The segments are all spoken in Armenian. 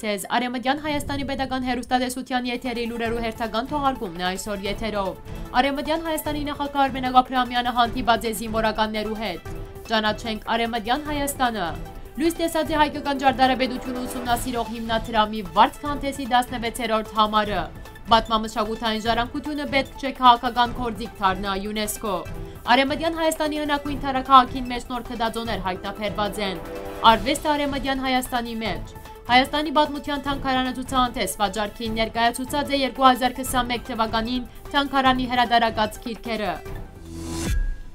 ձեզ։ Արեմտյան Հայաստանի Պետական Հերուստատեսության եթերի լուրերու հերթական թողարկումն է այսօր եթերով։ Արեմտյան Հայաստանի նախագահ Արմեն Աղաբրամյանը հանդիպած է զինվորականներու հետ։ Ճանաչենք Արեմտյան Հայաստանը։ Լույս տեսած է հայկական ջարդարաբեդությունը ուսումնասիրող հիմնադրամի վարձքանթեսի 16-րդ համարը։ Բատմամշակութային ժառանգությունը պետք չէ քաղաքական կորձիկ դառնա ՅՈՒՆԵՍԿՕ։ Արեմտյան Հայաստանի հնակույն թարաքաղաքին մեջ նոր քդածոներ հայտնաբերված են։ Արվեստ Արեմտյան Հայաստանի մեջ։ Հայաստանի բազմության թանկարանը ցուցահանդես վաճառքին ներկայացուցած է 2021 թվականին թանկարանի հրադարակած քիրքերը։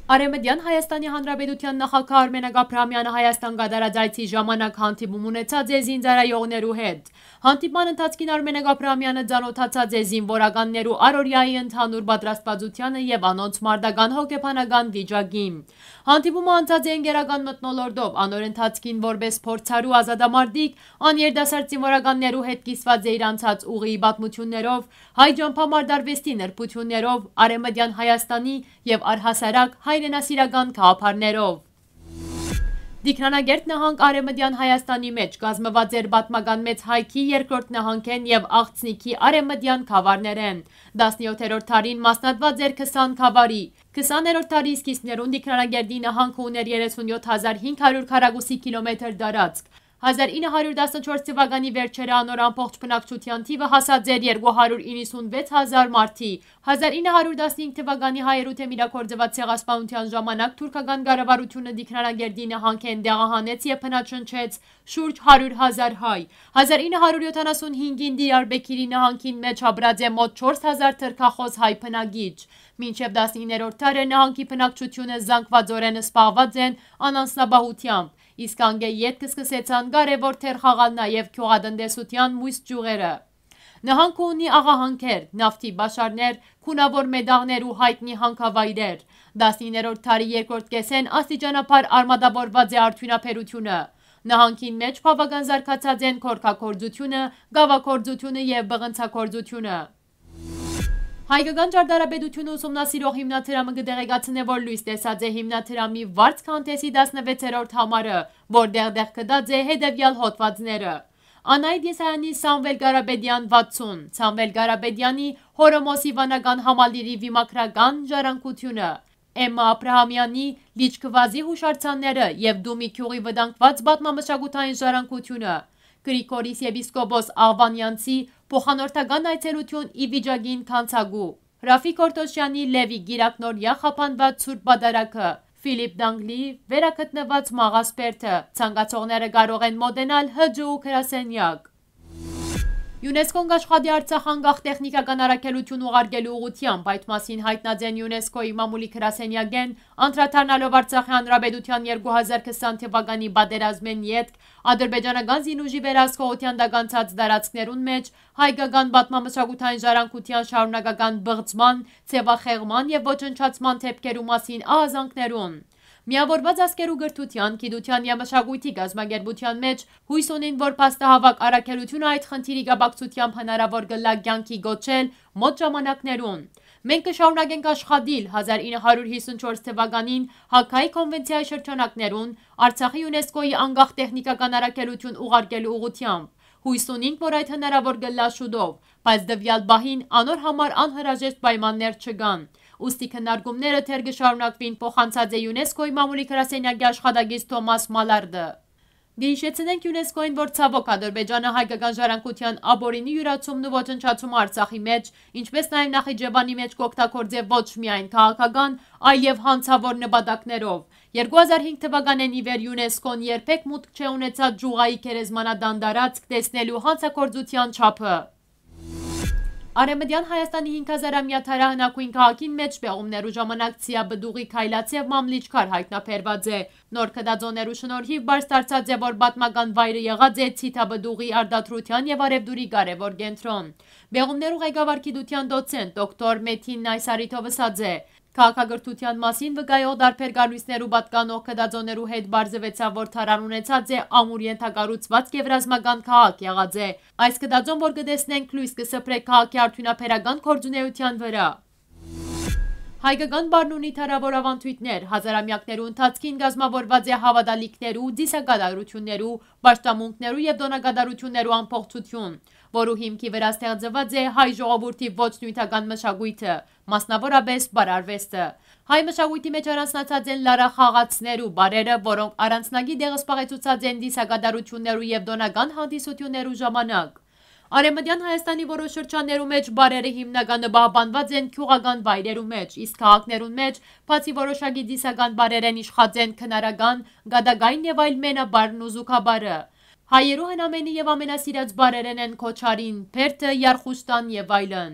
Արեմեդյան Հայաստանի Հանրապետության նախագահ Արմեն Աղաբրամյանը Հայաստան գդարաձայցի ժամանակ հանդիպում ունեցած է զինծառայողներու հետ։ Հանդիպման ընթացքին Արմեն Աղաբրամյանը ցանոթացած է զինվորականներու առօրյայի ընդհանուր պատրաստվածությանը եւ անոնց մարդական հոգեբանական վիճակին։ Հանդիպումը անցած է ընկերական մտնոլորտով, անոր ընթացքին որպես փորձարու ազատամարտիկ, աներդասարդ զինվորականներու հետ կիսված է իր անցած ուղիի պատմություններով, հայ ջամփամարտարվեստի նրբություններով, արեմեդյան Հայաստանի եւ առհասարակ հայ հայրենասիրական գաղափարներով։ Դիքրանագերտ նահանք արեմդյան Հայաստանի մեջ գազմված էր բատմական մեծ հայքի երկրորդ նահանքեն եւ աղցնիքի արեմդյան կավարներ են։ 17-րդ թարին մասնատված էր 20 կավարի։ 20-րդ տարի սկիզբներուն դիքրանագերդի նահանքը ուներ 37500 քառակուսի կիլոմետր դարածք։ 1914 թվականի վերջերը անոր ամբողջ բնակչության թիվը հասած էր 296 հազար մարդի։ 1915 թվականի հայերութ միրակորձված ցեղասպանության ժամանակ թուրքական գարավարությունը դիքնարագերդի նահանքեն դեղահանեց եւ փնաչնչեց շուրջ 100 հազար հայ։ 1975-ին Դիարբեկիրի նահանքին մեջ ապրած է մոտ 4000 թրքախոս հայ փնագիչ։ Մինչև 19-րդ դարը նահանքի բնակչությունը զանգվածորեն սպահված են անանսնաբահությամբ իսկ անգե ետք սկսեցան կարևոր թեր խաղալ նաև քյուղատնտեսության մույս ճյուղերը։ Նահանքը ունի աղահանքեր, նավթի բաշարներ, քունավոր մեդաղներ ու հայտնի հանքավայրեր։ 19-րդ դարի երկրորդ կեսեն աստիճանաբար արմատավորված է արդյունաբերությունը։ Նահանքին մեջ բավական զարգացած են քորքակորձությունը, գավակորձությունը եւ բղնցակորձությունը։ Հայկական ճարտարապետությունը ուսումնասիրող հիմնադրամը կդեղեկացնե, որ լույս տեսած է հիմնադրամի վարձ քանթեսի 16-րդ համարը, որտեղ դեղ կդած է հետևյալ հոդվածները։ Անայդ Եսայանի Սամվել Գարաբեդյան 60, Սամվել Գարաբեդյանի Հորոմոս Իվանական համալիրի վիմակրական ժառանգությունը, Էմմա Աբրահամյանի լիճկվազի հուշարձանները եւ Դումի քյուղի վտանգված բատմամշակութային ժառանգությունը, Գրիգորիս եպիսկոպոս Աղվանյանցի փոխանորդական այցելություն ի վիճակին քանցագու, Ռաֆիկ Օրտոշյանի Լևի Գիրակնորյա խափանված Սուրբ Բադարակը, Ֆիլիպ Դանգլի վերակտնված մաղասպերթը, ցանկացողները կարող են մոտենալ հջու գրասենյակ։ ՅՈՒՆԵՍԿՕ-ն աշխատի Արցախ անկախ տեխնիկական առաքելություն ուղարկելու ուղղությամբ, այդ մասին հայտնած են ՅՈՒՆԵՍԿՕ-ի մամուլի գրասենյակեն, անդրադառնալով Արցախի Հանրապետության 2020 թվականի պատերազմեն ետք ադրբեջանական զինուժի վերահսկողության դականցած տարածքներուն մեջ հայկական պատմամշակութային ժառանգության շարունակական բղծման, ցևախեղման եւ ոչնչացման թեփքերու մասին ահազանգներուն։ Միավորված ազգերու գրթության, գիտության եւ մշակույթի գազագերբության մեջ հույս ունին, որ փաստահավաք առաքելությունը այդ խնդիրի գաբակցությամբ հնարավոր կլա կյանքի գոչել մոտ ժամանակներուն։ Մենք կշարունակենք աշխատիլ 1954 թվականին Հակայի կոնվենցիայի շրջանակներուն Արցախի ՅՈՒՆԵՍԿՕ-ի անկախ տեխնիկական առաքելություն ուղարկելու ուղղությամբ։ Հույս ունենք, որ այդ հնարավոր կլա շուտով, բայց դվյալ բահին անոր համար անհրաժեշտ պայմաններ չկան։ Ոստի քննարկումները թեր կշարունակվին փոխանցած է ՅՈՒՆԵՍԿՕ-ի մամուլի գրասենյակի աշխատագիծ Թոմաս Մալարդը։ Դիշեցնենք ՅՈՒՆԵՍԿՕ-ին, որ ցավոք Ադրբեջանը հայկական ժառանգության աբորինի յուրացումն ու ոչնչացումը Արցախի մեջ, ինչպես նաև Նախիջևանի մեջ կօգտագործե ոչ միայն քաղաքական, այլև հանցավոր նպատակներով։ 2005 թվականին ի վեր ՅՈՒՆԵՍԿՕ-ն երբեք մուտք չէ ունեցած ջուղայի քերեզմանադան դարածք տեսնելու հանցակործության չափը։ Արեմդյան Հայաստանի 5000-ամյա թարահնակույն քաղաքին մեջ պեղումներու ժամանակ ցիաբդուղի քայլացև մամլիչքար հայտնաբերված է։ Նոր քդածոներու շնորհիվ բարձ դարձած է, որ պատմական վայրը եղած է ցիթաբդուղի արդատրության եւ արևդուրի կարևոր կենտրոն։ Բեղումներու ղեկավար գիտության դոցենտ դոկտոր Մեթին Նայսարիթովսաձե Քաղաքագրթության մասին վկայող դարբեր գարույցներու պատկանող քդածոներու հետ բարձվեցավ, որ թարան ունեցած է ամուր ենթակառուցված եւ ռազմական քաղաք եղած է։ Այս քդածոն, որ կտեսնենք լույս կսփրե քաղաքի արդյունաբերական կորձունեության վրա։ Հայկական բառն ունի թարավոր ավանդույթներ, հազարամյակներու ընթացքին կազմավորված է հավատալիքներու, ծիսակատարություններու, պաշտամունքներու եւ դոնագադարություններու ամփոփություն, որու հիմքի վրա ստեղծված է հայ ժողովրդի ոչ նյութական մշակույթը, մասնավորապես բառարվեստը։ Հայ մշակույթի մեջ առանձնացած են լարախաղացներու բառերը, որոնք առանձնագի դեղ զբաղեցուցած են ծիսակատարություններու եւ դոնական հանդիսություններու ժամանակ։ Արեմտյան Հայաստանի որոշ շրջաններու մեջ բարերը հիմնականը պահպանված են գյուղական վայրերու մեջ, իսկ քաղաքներուն մեջ, բացի որոշակի ծիսական բառեր են իշխած են քնարական, գադագային եւ այլ մենաբառն ու զուգաբառը։ Հայերու հնամենի եւ ամենասիրած բառերեն են քոչարին, բերդը, յարխուստան եւ այլն։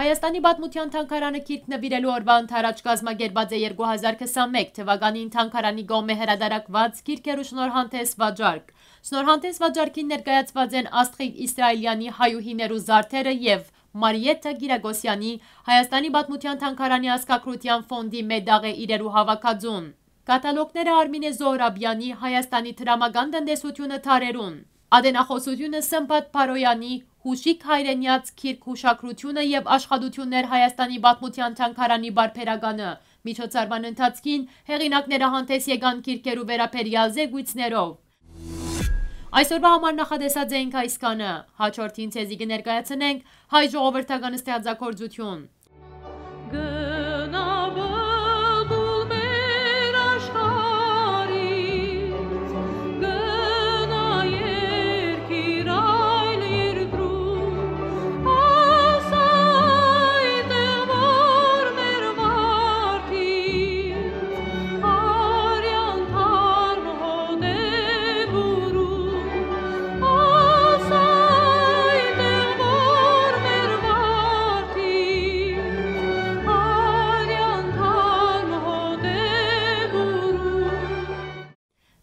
Հայաստանի պատմության թանգարանը գիրք նվիրելու օրվա ընթരാճ կազմակերպած է 2021 թվականին թանգարանի կողմէ հրատարակված գիրքերու շնորհանդես վաճառք։ Շնորհանդես վաճառքին ներկայացված են Աստղիկ Իսրայելյանի հայուհիներու զարդերը եւ Մարիետտա Գիրագոսյանի Հայաստանի պատմության թանգարանի ազգակրթության ֆոնդի մեդաղե իրերու հավաքածուն։ Կատալոգները Արմինե Զոհրաբյանի Հայաստանի դրամական տնտեսությունը թարերուն, Ադենախոսությունը Սմբատ Փարոյանի Հուշիկ հայրենյաց քիրք հուշակրությունը եւ աշխատություններ Հայաստանի պատմության թանգարանի բարբերականը միջոցառման ընթացքին հեղինակները հանդես եկան քիրքերու վերապերյալ զեկույցներով։ Այսօրվա համար նախադեսած էինք այսքանը, հաջորդին ցեզի կներկայացնենք հայ ժողովրդական ստեղծագործություն։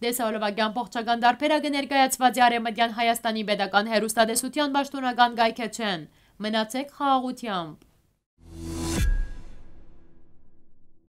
Տեսահոլովակյան փոխչական դարբերակը ներկայացված է Արեմտյան Հայաստանի Պետական Հերուստատեսության պաշտոնական գայքեչեն։ Մնացեք խաղաղությամբ։